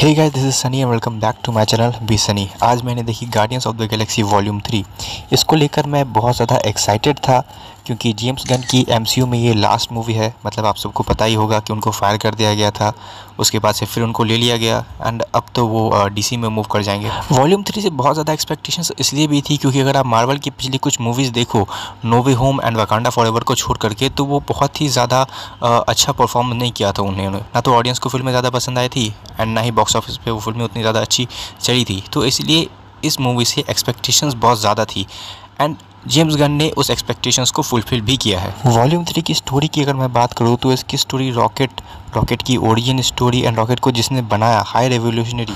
Hey guys this is Sunny and welcome back to my channel B Sunny आज मैंने देखी Guardians of the Galaxy volume three इसको लेकर मैं बहुत ज़्यादा एक्साइटेड था। क्योंकि जेम्स गन की एमसीयू में ये लास्ट मूवी है मतलब आप सबको पता ही होगा कि उनको फायर कर दिया गया था, उसके बाद से फिर उनको ले लिया गया एंड अब तो वो डीसी में मूव कर जाएँगे। वॉल्यूम थ्री से बहुत ज़्यादा एक्सपेक्टेशंस इसलिए भी थी क्योंकि अगर आप मार्वल की पिछली कुछ मूवीज़ देखो no way home and Wakanda for को छोड़ करके तो वो बहुत ही ज़्यादा अच्छा परफॉर्म नहीं किया था उन्होंने। ना तो ऑडियंस को फ़िल्में ज़्यादा पसंद आई थी एंड ना ही बॉक्स ऑफ़िस पर वो फ़िल्में उतनी ज़्यादा अच्छी चली थी। तो इसलिए इस मूवी से एक्सपेक्टेशंस बहुत ज़्यादा थी। एंड जेम्स गन ने उस एक्सपेक्टेशंस को फुलफिल भी किया है। वॉल्यूम थ्री की स्टोरी की अगर मैं बात करूँ तो इसकी स्टोरी रॉकेट रॉकेट की ओरिजिन स्टोरी एंड रॉकेट को जिसने बनाया हाई रेवोल्यूशनरी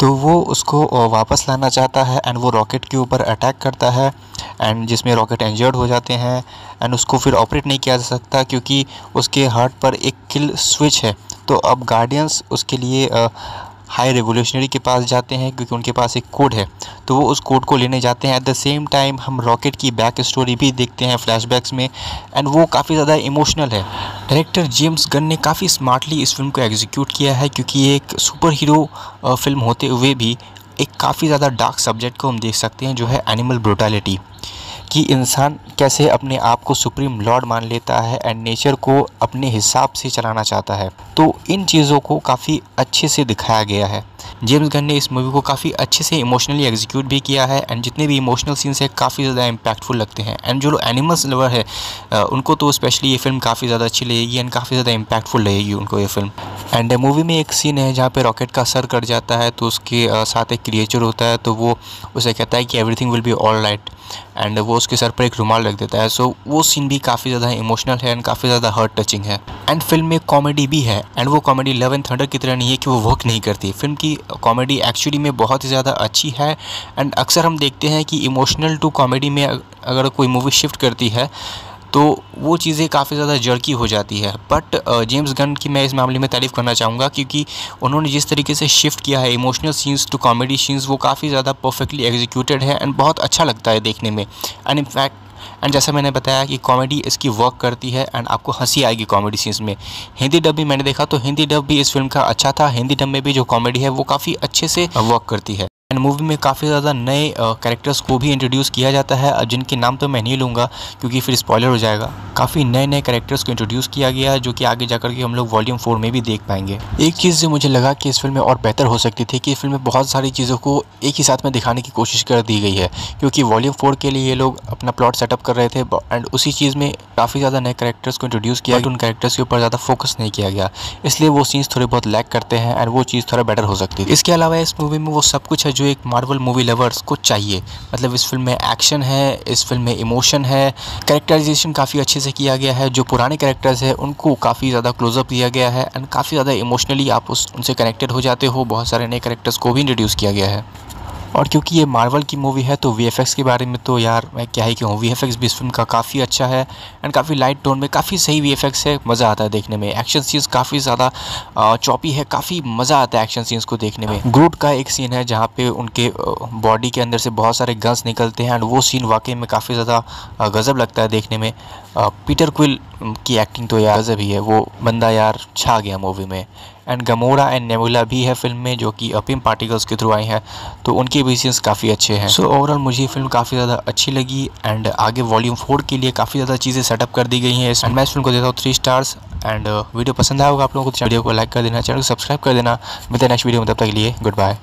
तो वो उसको वापस लाना चाहता है एंड वो रॉकेट के ऊपर अटैक करता है एंड जिसमें रॉकेट इंजर्ड हो जाते हैं एंड उसको फिर ऑपरेट नहीं किया जा सकता क्योंकि उसके हार्ट पर एक किल स्विच है। तो अब गार्डियंस उसके लिए हाई रेवोल्यूशनरी के पास जाते हैं क्योंकि उनके पास एक कोड है। तो वो उस कोड को लेने जाते हैं। एट द सेम टाइम हम रॉकेट की बैक स्टोरी भी देखते हैं फ्लैशबैक्स में एंड वो काफ़ी ज़्यादा इमोशनल है। डायरेक्टर जेम्स गन ने काफ़ी स्मार्टली इस फ़िल्म को एग्जीक्यूट किया है क्योंकि ये एक सुपर हीरो फ़िल्म होते हुए भी एक काफ़ी ज़्यादा डार्क सब्जेक्ट को हम देख सकते हैं, जो है एनिमल ब्रोटैलिटी कि इंसान कैसे अपने आप को सुप्रीम लॉर्ड मान लेता है एंड नेचर को अपने हिसाब से चलाना चाहता है। तो इन चीज़ों को काफ़ी अच्छे से दिखाया गया है। जेम्स गन ने इस मूवी को काफ़ी अच्छे से इमोशनली एग्जीक्यूट भी किया है एंड जितने भी इमोशनल सीन्स हैं काफ़ी ज़्यादा इम्पैक्टफुल लगते हैं। एंड जो लोग एनिमल्स लवर है उनको तो स्पेशली ये फ़िल्म काफ़ी ज़्यादा अच्छी लगेगी एंड काफ़ी ज़्यादा इम्पैक्टफुल लगेगी उनको ये फ़िल्म एंड मूवी में एक सीन है जहाँ पे रॉकेट का सर कट जाता है तो उसके साथ एक क्रिएचर होता है तो वो उसे कहता है कि everything will be all right and वो उसके सर पर एक रुमाल रख देता है। सो so, वो सीन भी काफ़ी ज़्यादा इमोशनल है एंड काफ़ी ज़्यादा हर्ट टचिंग है। एंड फ़िल्म में कॉमेडी भी है। एंड वो कॉमेडी लव एंड थंडर की तरह नहीं है कि वो वर्क नहीं करती। फ़िल्म की कॉमेडी एक्चुअली में बहुत ही ज़्यादा अच्छी है। एंड अक्सर हम देखते हैं कि इमोशनल टू कॉमेडी में अगर कोई मूवी शिफ्ट करती है तो वो चीज़ें काफ़ी ज़्यादा जड़की हो जाती है। बट जेम्स गन की मैं इस मामले में तारीफ़ करना चाहूँगा क्योंकि उन्होंने जिस तरीके से शिफ्ट किया है emotional scenes to comedy scenes वो काफ़ी ज़्यादा परफेक्टली एग्जीक्यूटेड है एंड बहुत अच्छा लगता है देखने में। एंड इनफैक्ट एंड जैसा मैंने बताया कि कॉमेडी इसकी वर्क करती है एंड आपको हँसी आएगी कॉमेडी सीन्स में। हिंदी डब भी मैंने देखा तो हिंदी डब भी इस फ़िल्म का अच्छा था। हिंदी डब में भी जो कॉमेडी है, वो काफ़ी अच्छे से वर्क करती है। एंड मूवी में काफ़ी ज़्यादा नए कैरेक्टर्स को भी इंट्रोड्यूस किया जाता है जिनके नाम तो मैं नहीं लूँगा, क्योंकि फिर स्पॉयलर हो जाएगा। काफ़ी नए नए कैरेक्टर्स को इंट्रोड्यूस किया गया है, जो कि आगे जाकर के हम लोग वॉल्यूम फोर में भी देख पाएँगे। एक चीज़ जो मुझे लगा कि इस फ़िल्म में और बेहतर हो सकती थी कि इस फ़िल्म में बहुत सारी चीज़ों को एक ही साथ में दिखाने की कोशिश कर दी गई है, क्योंकि वॉल्यूम फोर के लिए ये लोग अपना प्लॉट सेटअप कर रहे थे एंड उसी चीज़ में काफ़ी ज़्यादा नए कैरेक्टर्स को इंट्रोड्यूस किया उन कैरेक्टर्स के ऊपर ज़्यादा फोकस नहीं किया गया। इसलिए वो सीन्स थोड़े बहुत लैक करते हैं एंड वो चीज़ थोड़ा बेटर हो सकती है इसके अलावा इस मूवी में वो सब कुछ है जो एक मार्वल मूवी लवर्स को चाहिए। मतलब इस फ़िल्म में एक्शन है, इस फ़िल्म में इमोशन है। करेक्टराइजेशन काफ़ी अच्छे से किया गया है। जो पुराने कैरेक्टर्स हैं, उनको काफ़ी ज़्यादा क्लोजअप दिया गया है। एंड काफ़ी ज़्यादा इमोशनली आप उस, उनसे कनेक्टेड हो जाते हो। बहुत सारे नए करेक्टर्स को भी इंट्रोड्यूस किया गया है। और क्योंकि ये मार्वल की मूवी है तो वीएफएक्स के बारे में तो यार मैं क्या ही कहूँ वी एफ़ भी इस फ़िल्म का काफ़ी अच्छा है एंड काफ़ी लाइट टोन में काफ़ी सही वीएफएक्स है, मज़ा आता है देखने में। एक्शन सीन्स काफ़ी ज़्यादा चौपी है, काफ़ी मज़ा आता है एक्शन सीन्स को देखने में। ग्रूट का एक सीन है जहाँ पे उनके बॉडी के अंदर से बहुत सारे गन्स निकलते हैं एंड वो सीन वाकई में काफ़ी ज़्यादा गज़ब लगता है देखने में। पीटर क्विल की एक्टिंग तो यार गज़ब ही वो बंदा यार छा गया मूवी में। एंड गमोरा एंड नेमुला भी है फ़िल्म में, जो कि अपिम पार्टिकल्स के थ्रू आई हैं तो उनके भी सीन्स काफ़ी अच्छे हैं। सो ओवरऑल मुझे फ़िल्म काफ़ी ज़्यादा अच्छी लगी एंड आगे वॉल्यूम फोर के लिए काफ़ी ज़्यादा चीज़ें सेटअप कर दी गई हैं एंड मैं इस फ़िल्म को देता हूँ थ्री स्टार्स एंड वीडियो पसंद आया होगा आप लोगों को वीडियो को लाइक कर देना, चैनल को सब्सक्राइब कर देना। मिलते नेक्स्ट वीडियो में, तब तक के लिए गुड बाय